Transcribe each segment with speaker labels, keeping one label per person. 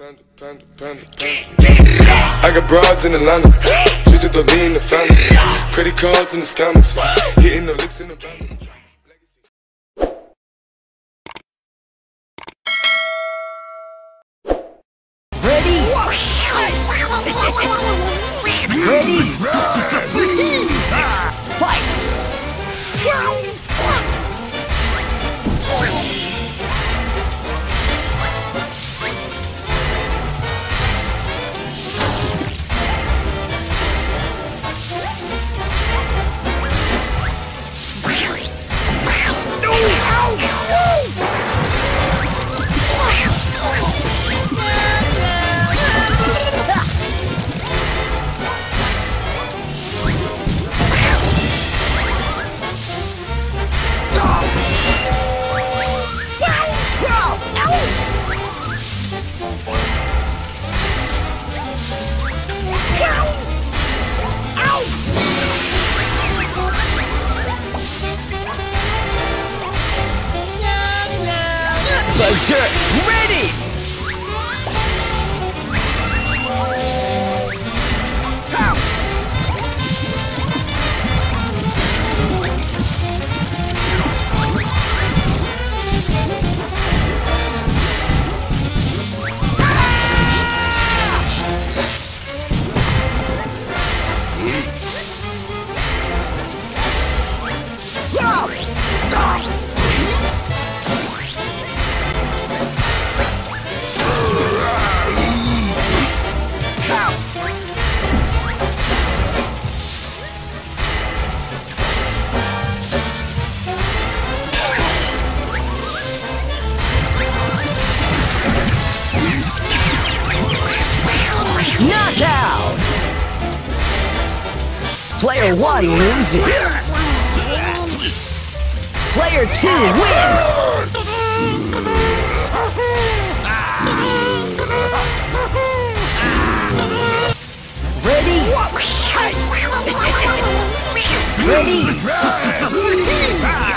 Speaker 1: Panda, panda, panda. I got broads in Atlanta. Just to the lean, the family. Credit cards in the scammers. Hitting the licks in the van.
Speaker 2: Berserk, ready! Player one loses. Player two wins. Ready? Ready?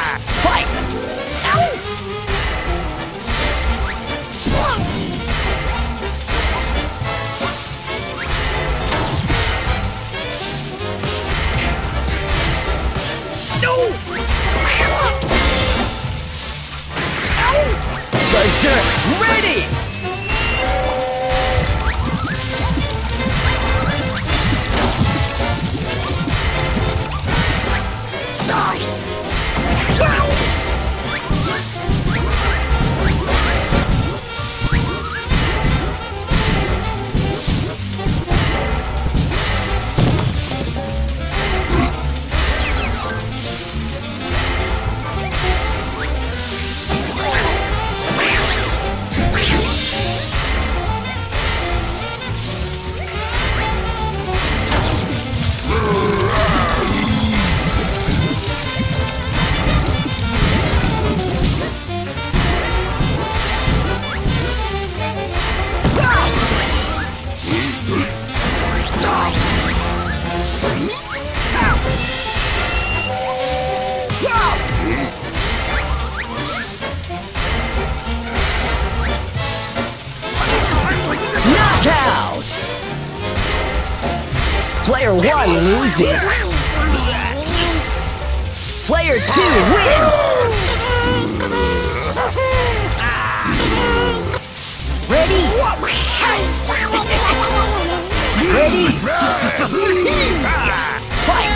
Speaker 2: Player one loses. Player two wins. Ready? Ready? Fight!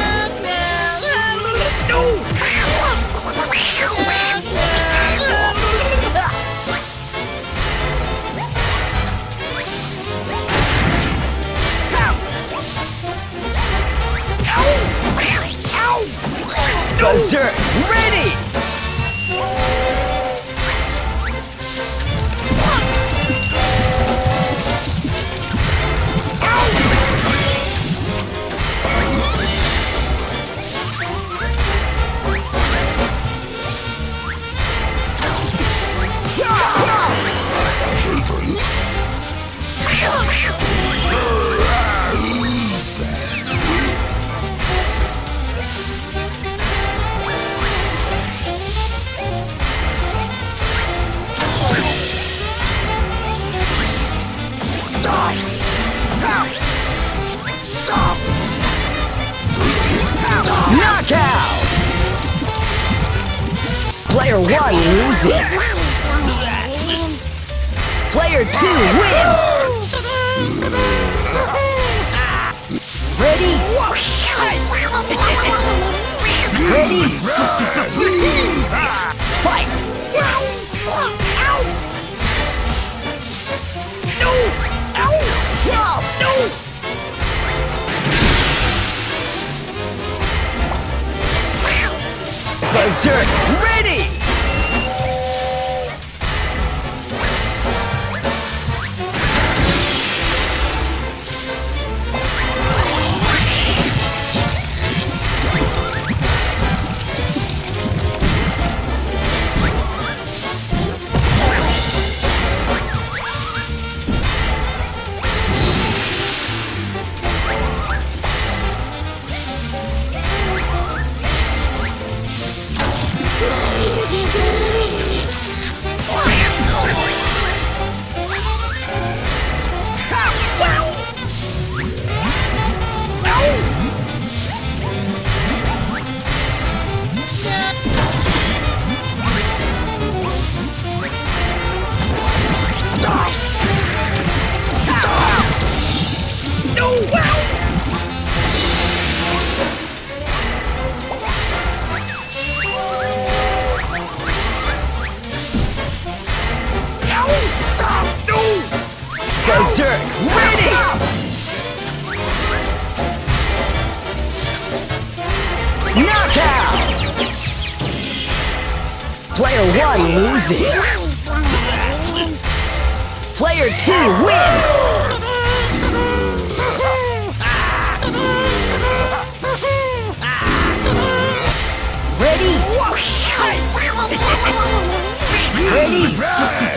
Speaker 2: Berserk, Player 1 loses. Player 2 wins. Ready? Ready? Fight! Berserk ready! Berserk Player 1 loses. Player 2 wins! Ready? Ready?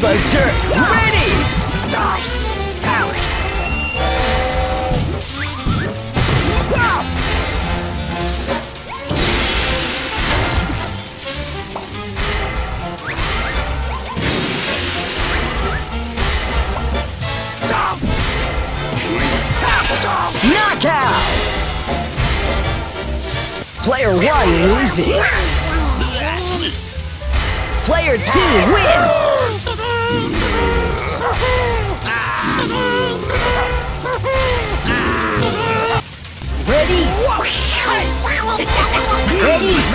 Speaker 2: Berserk ready! Knockout! Player 1 loses. Player 2 wins! Ready? Ready?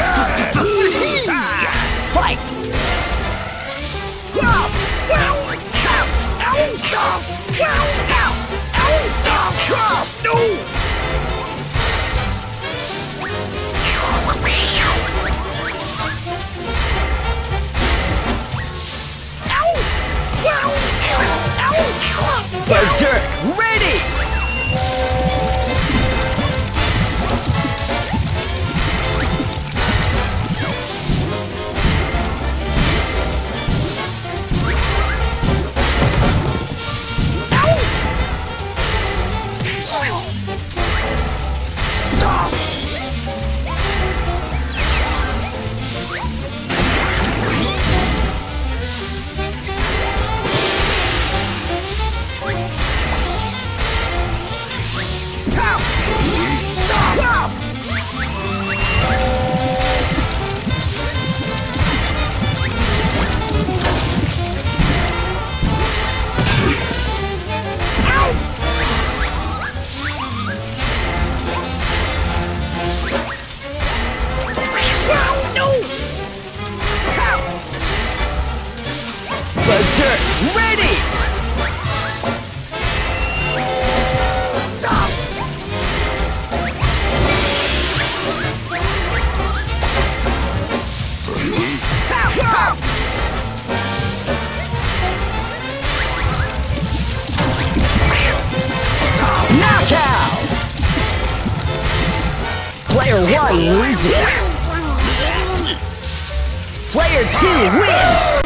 Speaker 2: Berserk ready! One loses. Player two wins.